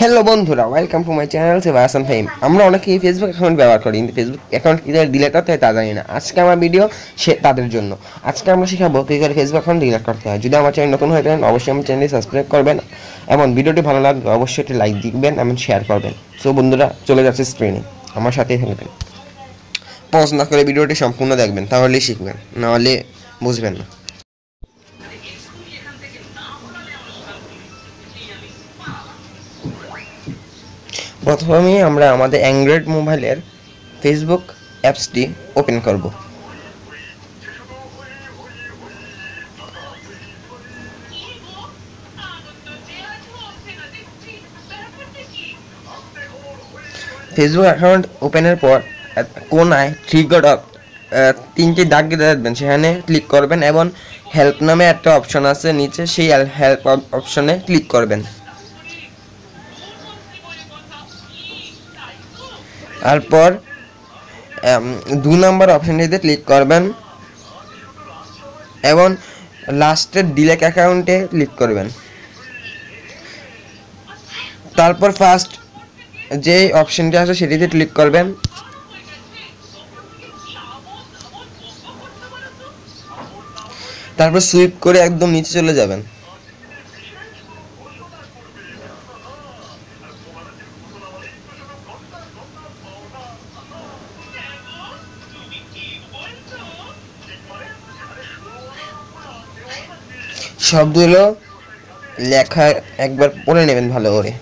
Hello বন্ধুরা welcome to my channel সেবা হাসান ফাইম আমরা অনেকেই ফেসবুক অ্যাকাউন্ট ব্যবহার করি, কিন্তু ফেসবুক অ্যাকাউন্ট কীভাবে ডিলেট করতে হয় তা জানি না। আজকে আমার ভিডিও সে তাদের জন্য। আজকে আমরা শেখাবো কী করে ফেসবুক অ্যাকাউন্ট ডিলেট করতে হয়। যদি আমার চ্যানেল নতুন হয়ে থাকেন, অবশ্যই আমার চ্যানেলটি সাবস্ক্রাইব করবেন। এবং ভিডিওটি ভালো লাগবে অবশ্যই একটি লাইক দিবেন এবং শেয়ার করবেন। সো বন্ধুরা, চলে যাচ্ছে স্ক্রিনে আমার সাথেই থাকবেন। পজ না করে ভিডিওটি সম্পূর্ণ দেখবেন, তাহলেই শিখবেন। নাহলে বুঝবেন না। প্রথমেই আমরা আমাদের অ্যান্ড্রয়েড মোবাইলের ফেসবুক অ্যাপসটি ওপেন করব। ফেসবুক অ্যাকাউন্ট ওপেনের পর কোনায় থ্রি ডট তিনটি দাগ দিয়ে দেখবেন সেখানে ক্লিক করবেন এবং হেল্প নামে একটা অপশন আছে, নিচে সেই হেল্প অপশনে ক্লিক করবেন। তারপর দু নম্বর অপশানটিতে ক্লিক করবেন এবং লাস্টের ডিলেট অ্যাকাউন্টে ক্লিক করবেন। তারপর ফার্স্ট যে অপশানটি আছে সেটিতে ক্লিক করবেন। তারপর সুইপ করে একদম নিচে চলে যাবেন। শব্দগুলো লেখা একবার পড়ে নেবেন ভালো করে।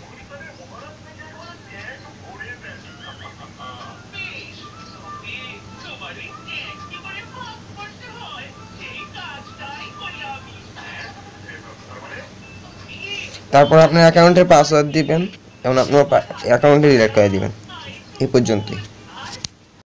তারপর আপনার অ্যাকাউন্টের পাসওয়ার্ড দিবেন, এবং আপনার অ্যাকাউন্টে ডিলিট করে দিবেন, এই পর্যন্তই।